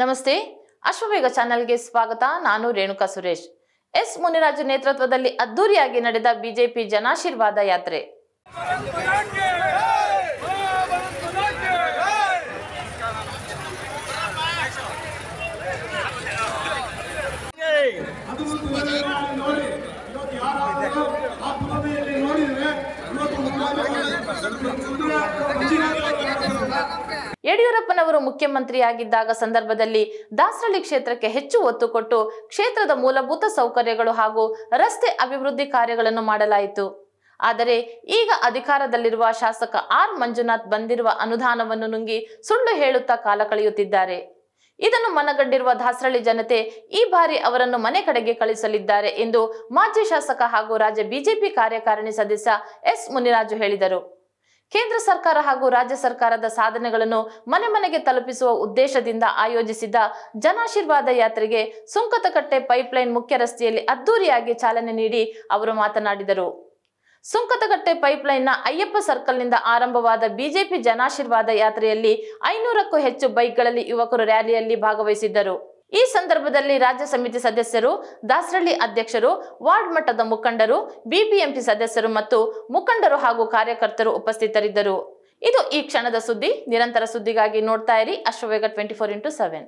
ನಮಸ್ತೆ ಅಶ್ವವೇಗ ಚಾನೆಲ್ಗೆ ಸ್ವಾಗತ. ನಾನು ರೇಣುಕಾ ಸುರೇಶ್. ಎಸ್ ಮುನಿರಾಜು ನೇತೃತ್ವದಲ್ಲಿ ಅದ್ದೂರಿಯಾಗಿ ನಡೆದ ಬಿಜೆಪಿ ಜನಾಶೀರ್ವಾದ ಯಾತ್ರೆ. ಯಡಿಯೂರಪ್ಪನವರು ಮುಖ್ಯಮಂತ್ರಿಯಾಗಿದ್ದಾಗ ಸಂದರ್ಭದಲ್ಲಿ ದಾಸರಳ್ಳಿ ಕ್ಷೇತ್ರಕ್ಕೆ ಹೆಚ್ಚು ಒತ್ತು ಕೊಟ್ಟು ಕ್ಷೇತ್ರದ ಮೂಲಭೂತ ಸೌಕರ್ಯಗಳು ಹಾಗೂ ರಸ್ತೆ ಅಭಿವೃದ್ಧಿ ಕಾರ್ಯಗಳನ್ನು ಮಾಡಲಾಯಿತು. ಆದರೆ ಈಗ ಅಧಿಕಾರದಲ್ಲಿರುವ ಶಾಸಕ ಆರ್ ಮಂಜುನಾಥ್ ಬಂದಿರುವ ಅನುದಾನವನ್ನು ನುಂಗಿ ಸುಳ್ಳು ಹೇಳುತ್ತಾ ಕಾಲ ಕಳೆಯುತ್ತಿದ್ದಾರೆ. ಇದನ್ನು ಮನಗಂಡಿರುವ ದಾಸರಳ್ಳಿ ಜನತೆ ಈ ಬಾರಿ ಅವರನ್ನು ಮನೆ ಕಡೆಗೆ ಕಳಿಸಲಿದ್ದಾರೆ ಎಂದು ಮಾಜಿ ಶಾಸಕ ಹಾಗೂ ರಾಜ್ಯ ಬಿಜೆಪಿ ಕಾರ್ಯಕಾರಿಣಿ ಸದಸ್ಯ ಎಸ್ ಮುನಿರಾಜು ಹೇಳಿದರು. ಕೇಂದ್ರ ಸರ್ಕಾರ ಹಾಗೂ ರಾಜ್ಯ ಸರ್ಕಾರದ ಸಾಧನೆಗಳನ್ನು ಮನೆ ಮನೆಗೆ ತಲುಪಿಸುವ ಉದ್ದೇಶದಿಂದ ಆಯೋಜಿಸಿದ್ದ ಜನಾಶೀರ್ವಾದ ಯಾತ್ರೆಗೆ ಸುಂಕತಕಟ್ಟೆ ಪೈಪ್ಲೈನ್ ಮುಖ್ಯ ರಸ್ತೆಯಲ್ಲಿ ಅದ್ದೂರಿಯಾಗಿ ಚಾಲನೆ ನೀಡಿ ಅವರು ಮಾತನಾಡಿದರು. ಸುಂಕತಕಟ್ಟೆ ಪೈಪ್ಲೈನ್ನ ಅಯ್ಯಪ್ಪ ಸರ್ಕಲ್ನಿಂದ ಆರಂಭವಾದ ಬಿಜೆಪಿ ಜನಾಶೀರ್ವಾದ ಯಾತ್ರೆಯಲ್ಲಿ ಐನೂರಕ್ಕೂ ಹೆಚ್ಚು ಬೈಕ್ಗಳಲ್ಲಿ ಯುವಕರು ರ್ಯಾಲಿಯಲ್ಲಿ ಭಾಗವಹಿಸಿದ್ದರು. ಈ ಸಂದರ್ಭದಲ್ಲಿ ರಾಜ್ಯ ಸಮಿತಿ ಸದಸ್ಯರು, ದಾಸರಳ್ಳಿ ಅಧ್ಯಕ್ಷರು, ವಾರ್ಡ್ ಮಟ್ಟದ ಮುಖಂಡರು, ಬಿಬಿಎಂಪಿ ಸದಸ್ಯರು ಮತ್ತು ಮುಖಂಡರು ಹಾಗೂ ಕಾರ್ಯಕರ್ತರು ಉಪಸ್ಥಿತರಿದ್ದರು. ಇದು ಈ ಕ್ಷಣದ ಸುದ್ದಿ. ನಿರಂತರ ಸುದ್ದಿಗಾಗಿ ನೋಡ್ತಾ ಇರಿ Ashwavega twenty four into seven